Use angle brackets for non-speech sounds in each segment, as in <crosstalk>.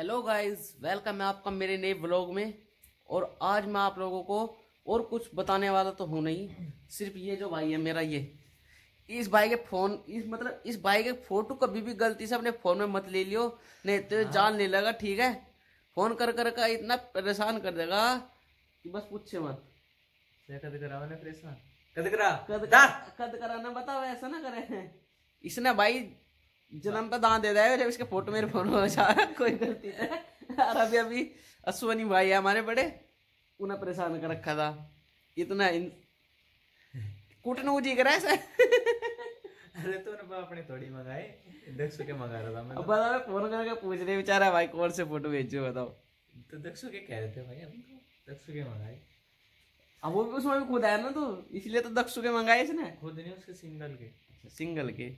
Hello guys welcome है आपका मेरे नए ब्लॉग में। और आज मैं आप लोगों को और कुछ बताने वाला तो हूँ नहीं। सिर्फ़ ये जो भाई है मेरा ये। इस भाई के फ़ोन इस मतलब इस भाई के फ़ोटो कभी भी गलती से अपने फ़ोन में मत ले लियो। नहीं तो जान नहीं लगा ठीक है? फ़ोन कर कर का इतना परेशान कर देगा कि बस पूछे मत। कद करा परेशान? कद करा? कद कद कराना बताओ ऐसा ना करे। इसने भाई जन्म पे दान दे दिया इसके फ़ोटो मेरे फ़ोन में जा कोई गलती नहीं और अभी अभी अश्वनी भाई है हमारे बड़े उन्हें परेशान कर रखा था। इतना इन... कुटनू जी करा ऐसा? अरे तो ना अपने थोड़ी मंगाए दक्षु के मंगा रहा था मैं अब बता फ़ोन करके पूछ रहे बेचारा भाई कौन से फ़ोटो भेजो बताओ। तो दक्षु के कह रहे थे भाई हम तो दक्षु के मंगाए अब वो भी उसमें भी खुद आया ना तो इसलिए तो दक्षु के मंगाए इसने। खुद नहीं उसके सिंगल के। सिंगल के।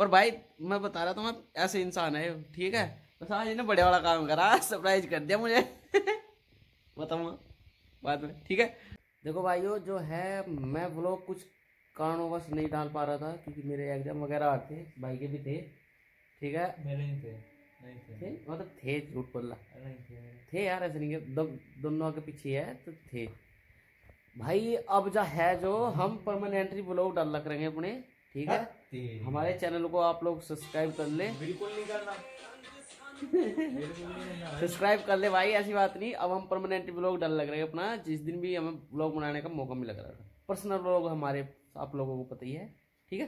पर भाई मैं बता रहा था मैं ऐसे इंसान है ठीक है? बस आज ने बड़े वाला काम करा सरप्राइज़ कर दिया मुझे। <laughs> बताऊँगा बाद में ठीक है? देखो भाइयों जो है मैं ब्लॉग कुछ कारणों नहीं डाल पा रहा था क्योंकि मेरे एग्ज़ाम वगैरह थे भाई के भी थे ठीक है? मेरे नहीं थे नहीं थे। मतलब थे झूठ बोला नहीं थे। यार ऐसे नहीं दो, दोनों के पीछे है तो थे। भाई अब जो है जो हम परमानेंटली ब्लॉग डाल रहे अपने ठीक है हमारे चैनल को आप लोग सब्सक्राइब कर ले। बिल्कुल नहीं करना। सब्सक्राइब कर ले भाई ऐसी बात नहीं। अब हम परमानेंट ब्लॉग डाल लग रहे हैं अपना। जिस दिन भी हमें ब्लॉग बनाने का मौका मिल रहा है पर्सनल ब्लॉग हमारे आप लोगों को पता ही है। ठीक है?